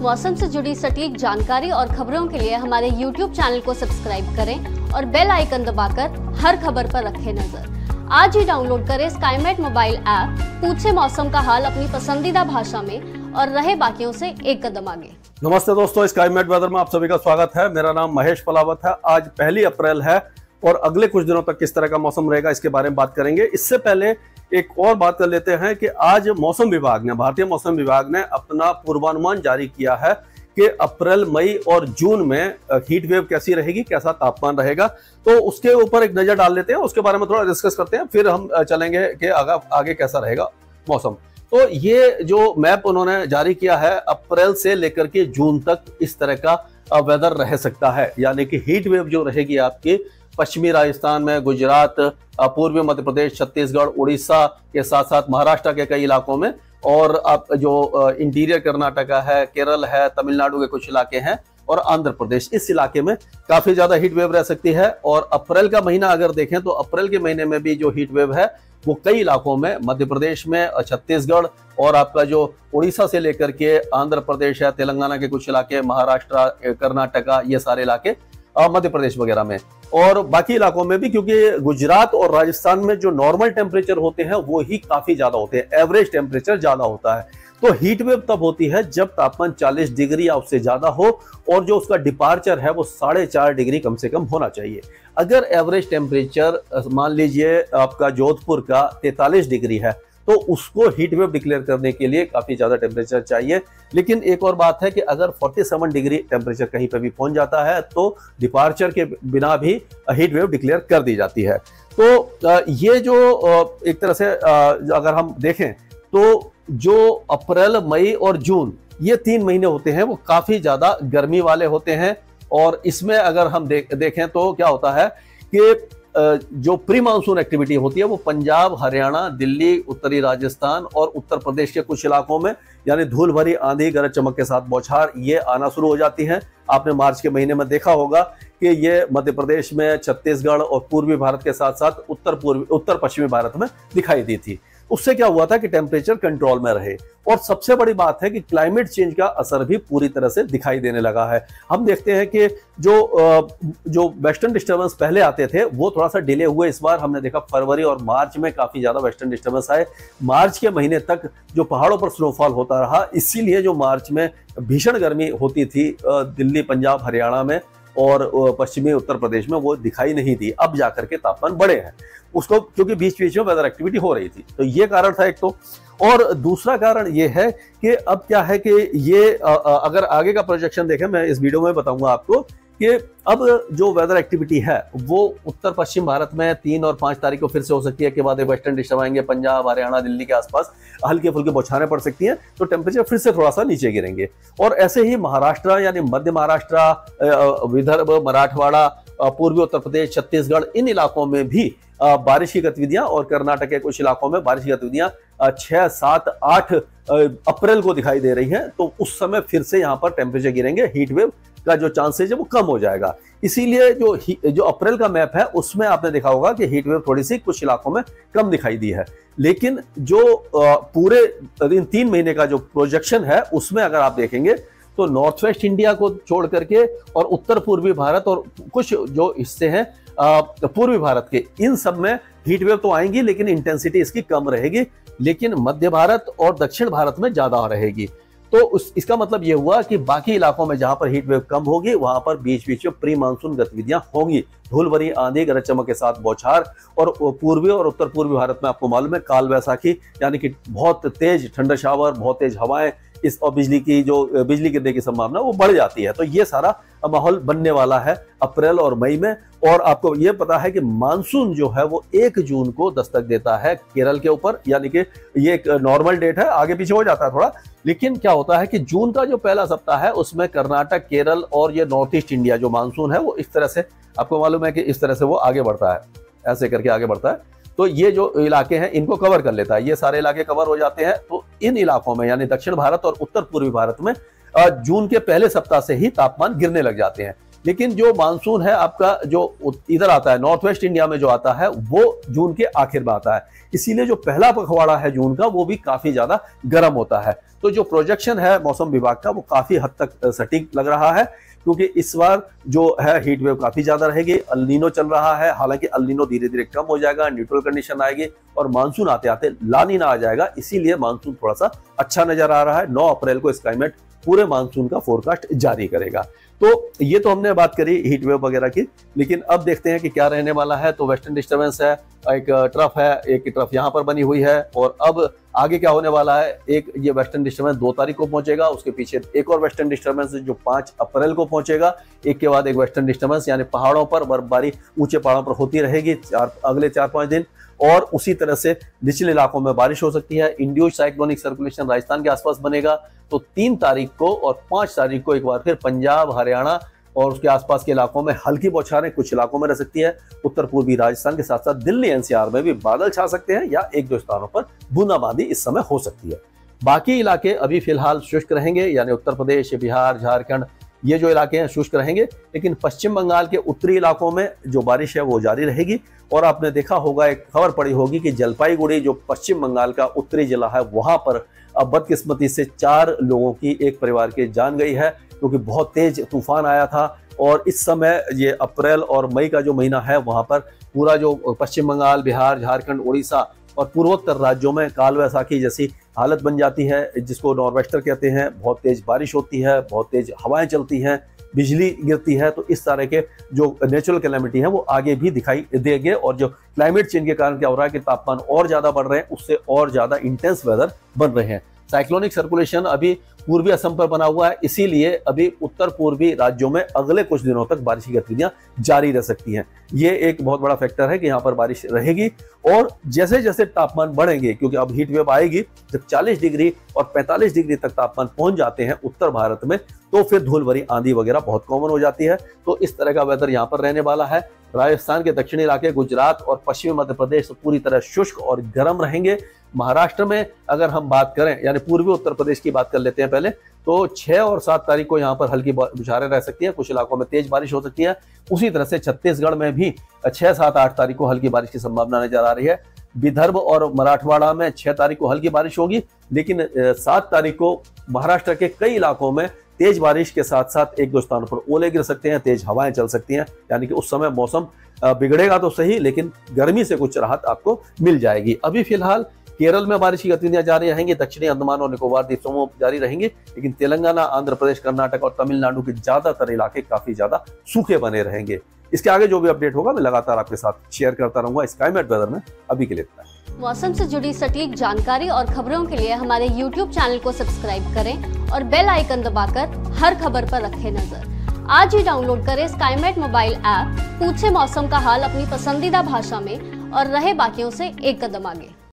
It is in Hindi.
मौसम से जुड़ी सटीक जानकारी और खबरों के लिए हमारे YouTube चैनल को सब्सक्राइब करें और बेल आइकन दबाकर हर खबर पर रखें नज़र। आज ही डाउनलोड करें स्काईमेट मोबाइल ऐप, पूछे मौसम का हाल अपनी पसंदीदा भाषा में और रहे बाकियों से एक कदम आगे। नमस्ते दोस्तों स्काईमेट वेदर में आप सभी का स्वागत है। मेरा नाम महेश पलावत है। आज पहली अप्रैल है और अगले कुछ दिनों तक किस तरह का मौसम रहेगा इसके बारे में बात करेंगे। इससे पहले एक और बात कर लेते हैं कि आज मौसम विभाग ने, भारतीय मौसम विभाग ने अपना पूर्वानुमान जारी किया है कि अप्रैल, मई और जून में हीट वेव कैसी रहेगी, कैसा तापमान रहेगा। तो उसके ऊपर एक नज़र डाल लेते हैं, उसके बारे में थोड़ा डिस्कस करते हैं, फिर हम चलेंगे कि आगे आगे कैसा रहेगा मौसम। तो ये जो मैप उन्होंने जारी किया है, अप्रैल से लेकर के जून तक इस तरह का वेदर रह सकता है। यानी कि हीट वेव जो रहेगी आपकी पश्चिमी राजस्थान में, गुजरात पूर्वी मध्य प्रदेश, छत्तीसगढ़, उड़ीसा के साथ साथ महाराष्ट्र के कई इलाकों में। और अब जो इंटीरियर कर्नाटका है, केरल है, तमिलनाडु के कुछ इलाके हैं और आंध्र प्रदेश। इस इलाके में काफ़ी ज़्यादा हीट वेव रह सकती है और अप्रैल का महीना अगर देखें तो अप्रैल के महीने में भी जो हीट वेव है, वो कई इलाकों में, मध्य प्रदेश में छत्तीसगढ़ और आपका जो उड़ीसा से लेकर के आंध्र प्रदेश है, तेलंगाना के कुछ इलाके, महाराष्ट्र कर्नाटका, ये सारे इलाके मध्य प्रदेश वगैरह में। और बाकी इलाकों में भी, क्योंकि गुजरात और राजस्थान में जो नॉर्मल टेम्परेचर होते हैं, वो ही काफ़ी ज़्यादा होते हैं। एवरेज टेम्परेचर ज़्यादा होता है। तो हीट वेव तब होती है जब तापमान 40 डिग्री या उससे ज़्यादा हो, और जो उसका डिपार्चर है, वो साढ़े चार डिग्री कम से कम होना चाहिए। अगर एवरेज टेम्परेचर मान लीजिए आपका जोधपुर का 43 डिग्री है तो उसको हीट वेव डिक्लेयर करने के लिए काफ़ी ज़्यादा टेम्परेचर चाहिए। लेकिन एक और बात है कि अगर 47 डिग्री टेम्परेचर कहीं पर भी पहुँच जाता है तो डिपार्चर के बिना भी हीट वेव डिक्लेयर कर दी जाती है। तो ये जो एक तरह से अगर हम देखें तो जो अप्रैल, मई और जून, ये तीन महीने होते हैं, वो काफ़ी ज़्यादा गर्मी वाले होते हैं। और इसमें अगर हम देख, देखें तो क्या होता है कि जो प्री मानसून एक्टिविटी होती है, वो पंजाब, हरियाणा, दिल्ली, उत्तरी राजस्थान और उत्तर प्रदेश के कुछ इलाकों में, यानी धूल भरी आंधी, गरज चमक के साथ बौछार, ये आना शुरू हो जाती है। आपने मार्च के महीने में देखा होगा कि ये मध्य प्रदेश में छत्तीसगढ़ और पूर्वी भारत के साथ साथ उत्तर पूर्वी, उत्तर पश्चिमी भारत में दिखाई दी थी। उससे क्या हुआ था कि टेम्परेचर कंट्रोल में रहे। और सबसे बड़ी बात है कि क्लाइमेट चेंज का असर भी पूरी तरह से दिखाई देने लगा है। हम देखते हैं कि जो जो वेस्टर्न डिस्टर्बेंस पहले आते थे, वो थोड़ा सा डिले हुए। इस बार हमने देखा फरवरी और मार्च में काफ़ी ज़्यादा वेस्टर्न डिस्टर्बेंस आए। मार्च के महीने तक जो पहाड़ों पर स्नोफॉल होता रहा, इसीलिए जो मार्च में भीषण गर्मी होती थी दिल्ली, पंजाब, हरियाणा में और पश्चिमी उत्तर प्रदेश में वो दिखाई नहीं दी अब जाकर के तापमान बढ़े हैं। उसको, क्योंकि बीच बीच में वेदर एक्टिविटी हो रही थी। तो ये कारण था एक तो। और दूसरा कारण ये है कि अब क्या है कि ये अगर आगे का प्रोजेक्शन देखें, मैं इस वीडियो में बताऊँगा आपको कि अब जो वेदर एक्टिविटी है, वो उत्तर पश्चिम भारत में तीन और पाँच तारीख को फिर से हो सकती है के बाद वेस्टर्न डिस्टर्ब आएँगे पंजाब, हरियाणा, दिल्ली के आसपास हल्के फुल्के बौछारें पड़ सकती हैं तो टेम्परेचर फिर से थोड़ा सा नीचे गिरेंगे। और ऐसे ही महाराष्ट्र, यानी मध्य महाराष्ट्र विदर्भ, मराठवाड़ा पूर्वी उत्तर प्रदेश, छत्तीसगढ़, इन इलाकों में भी बारिश की गतिविधियाँ और कर्नाटक के कुछ इलाकों में बारिश की गतिविधियाँ छह, सात, आठ अप्रैल को दिखाई दे रही हैं तो उस समय फिर से यहाँ पर टेम्परेचर गिरेंगे हीट वेव का जो चांसेज है, वो कम हो जाएगा। इसीलिए जो जो अप्रैल का मैप है, उसमें आपने देखा होगा कि हीट वेव थोड़ी सी कुछ इलाकों में कम दिखाई दी है। लेकिन जो पूरे, इन तीन महीने का जो प्रोजेक्शन है, उसमें अगर आप देखेंगे तो नॉर्थ वेस्ट इंडिया को छोड़ करके और उत्तर पूर्वी भारत और कुछ जो हिस्से हैं पूर्वी भारत के, इन सब में हीट वेव तो आएँगी, लेकिन इंटेंसिटी इसकी कम रहेगी। लेकिन मध्य भारत और दक्षिण भारत में ज़्यादा रहेगी। तो उस, इसका मतलब ये हुआ कि बाकी इलाकों में जहाँ पर हीट वेव कम होगी, वहाँ पर बीच बीच में प्री मानसून गतिविधियाँ होंगी। धूल भरी आंधी, गरज चमक के साथ बौछार और पूर्वी और उत्तर पूर्वी भारत में आपको मालूम है, काल वैसाखी यानी कि बहुत तेज ठंडा शावर, बहुत तेज हवाएँ, इस और बिजली की जो, बिजली गिरने की संभावना, वो बढ़ जाती है। तो ये सारा माहौल बनने वाला है अप्रैल और मई में। और आपको ये पता है कि मानसून जो है वो एक जून को दस्तक देता है केरल के ऊपर, यानी कि ये एक नॉर्मल डेट है, आगे पीछे हो जाता है थोड़ा। लेकिन क्या होता है कि जून का जो पहला सप्ताह है, उसमें कर्नाटक, केरल और ये नॉर्थ ईस्ट इंडिया जो मानसून है, वो इस तरह से, आपको मालूम है कि इस तरह से वो आगे बढ़ता है। ऐसे करके आगे बढ़ता है। तो ये जो इलाके हैं, इनको कवर कर लेता है। ये सारे इलाके कवर हो जाते हैं। तो इन इलाकों में, यानी दक्षिण भारत और उत्तर पूर्वी भारत में जून के पहले सप्ताह से ही तापमान गिरने लग जाते हैं। लेकिन जो मानसून है, आपका जो इधर आता है नॉर्थ वेस्ट इंडिया में जो आता है, वो जून के आखिर में आता है। इसीलिए जो पहला पखवाड़ा है जून का, वो भी काफ़ी ज़्यादा गर्म होता है। तो जो प्रोजेक्शन है मौसम विभाग का, वो काफ़ी हद तक सटीक लग रहा है, क्योंकि इस बार जो है हीट वेव काफ़ी ज़्यादा रहेगी अल्नीनो चल रहा है। हालाँकि अल्नीनो धीरे धीरे कम हो जाएगा न्यूट्रल कंडीशन आएगी, और मानसून आते आते लानीना आ जाएगा। इसीलिए मानसून थोड़ा सा अच्छा नज़र आ रहा है। 9 अप्रैल को स्काईमेट पूरे मानसून का फोरकास्ट जारी करेगा। तो ये तो हमने बात करी हीट वेव वगैरह की, लेकिन अब देखते हैं कि क्या रहने वाला है। तो वेस्टर्न डिस्टर्बेंस है, एक ट्रफ है, एक ट्रफ यहाँ पर बनी हुई है, और अब आगे क्या होने वाला है? एक ये वेस्टर्न डिस्टर्बेंस दो तारीख को पहुंचेगा, उसके पीछे एक और वेस्टर्न डिस्टर्बेंस जो पाँच अप्रैल को पहुंचेगा। एक के बाद एक वेस्टर्न डिस्टर्बेंस यानी पहाड़ों पर बर्फबारी ऊँचे पहाड़ों पर होती रहेगी चार, अगले चार पाँच दिन, और उसी तरह से निचले इलाकों में बारिश हो सकती है। इंड्यूज साइक्लोनिक सर्कुलेशन राजस्थान के आसपास बनेगा। तो तीन तारीख को और पाँच तारीख को एक बार फिर पंजाब, हरियाणा और उसके आसपास के इलाकों में हल्की बौछारें कुछ इलाकों में रह सकती है। उत्तर, पूर्वी राजस्थान के साथ साथ दिल्ली, एनसीआर में भी बादल छा सकते हैं या एक दो स्थानों पर बूंदाबांदी इस समय हो सकती है। बाकी इलाके अभी फ़िलहाल शुष्क रहेंगे, यानी उत्तर प्रदेश, बिहार, झारखंड, ये जो इलाके हैं शुष्क रहेंगे, लेकिन पश्चिम बंगाल के उत्तरी इलाकों में जो बारिश है वो जारी रहेगी। और आपने देखा होगा, एक खबर पड़ी होगी कि जलपाईगुड़ी, जो पश्चिम बंगाल का उत्तरी जिला है, वहाँ पर अब बदकिस्मती से चार लोगों की एक परिवार की जान गई है, क्योंकि बहुत तेज तूफ़ान आया था और इस समय ये अप्रैल और मई का जो महीना है, वहाँ पर पूरा जो पश्चिम बंगाल, बिहार, झारखंड उड़ीसा और पूर्वोत्तर राज्यों में काल वैसाखी जैसी हालत बन जाती है, जिसको नॉर्वेस्टर कहते हैं। बहुत तेज बारिश होती है, बहुत तेज हवाएँ चलती हैं, बिजली गिरती है तो इस तरह के जो नेचुरल कैलेमिटी है, वो आगे भी दिखाई देंगे और जो क्लाइमेट चेंज के कारण क्या हो रहा है कि तापमान और ज़्यादा बढ़ रहे हैं, उससे और ज़्यादा इंटेंस वेदर बन रहे हैं। साइक्लोनिक सर्कुलेशन अभी पूर्वी असम पर बना हुआ है, इसीलिए अभी उत्तर पूर्वी राज्यों में अगले कुछ दिनों तक बारिश की गतिविधियाँ जारी रह सकती हैं। ये एक बहुत बड़ा फैक्टर है कि यहाँ पर बारिश रहेगी और जैसे जैसे तापमान बढ़ेंगे, क्योंकि अब हीट वेव आएगी, जब 40 डिग्री और 45 डिग्री तक तापमान पहुँच जाते हैं उत्तर भारत में तो फिर धूल भरी आंधी वगैरह बहुत कॉमन हो जाती है। तो इस तरह का वेदर यहाँ पर रहने वाला है। राजस्थान के दक्षिणी इलाके, गुजरात और पश्चिमी मध्य प्रदेश पूरी तरह शुष्क और गर्म रहेंगे। महाराष्ट्र में अगर हम बात करें, यानी पूर्वी उत्तर प्रदेश की बात कर लेते हैं पहले तो छह और सात तारीख को यहाँ पर हल्की बुछारें रह सकती है, कुछ इलाकों में तेज बारिश हो सकती है। उसी तरह से छत्तीसगढ़ में भी छह, सात, आठ तारीख को हल्की बारिश की संभावना नज़र आ रही है। विदर्भ और मराठवाड़ा में छह तारीख को हल्की बारिश होगी, लेकिन सात तारीख को महाराष्ट्र के कई इलाकों में तेज बारिश के साथ साथ एक दो स्थानों पर ओले गिर सकते हैं, तेज हवाएँ चल सकती हैं, यानी कि उस समय मौसम बिगड़ेगा तो सही, लेकिन गर्मी से कुछ राहत आपको मिल जाएगी। अभी फ़िलहाल केरल में बारिश की गतिविधियाँ जारी रहेंगी। दक्षिणी अंडमान और निकोबार द्वीप समूह जारी रहेंगे, लेकिन तेलंगाना, आंध्र प्रदेश, कर्नाटक और तमिलनाडु के ज़्यादातर इलाके काफ़ी ज़्यादा सूखे बने रहेंगे। इसके आगे जो भी अपडेट होगा, मैं लगातार आपके साथ शेयर करता रहूँगा स्काईमेट वेदर में। अभी के लिए इतना मौसम से जुड़ी सटीक जानकारी और खबरों के लिए हमारे YouTube चैनल को सब्सक्राइब करें और बेल आइकन दबाकर हर खबर पर रखें नज़र। आज ही डाउनलोड करें स्काईमेट मोबाइल ऐप, पूछे मौसम का हाल अपनी पसंदीदा भाषा में और रहे बाकियों से एक कदम आगे।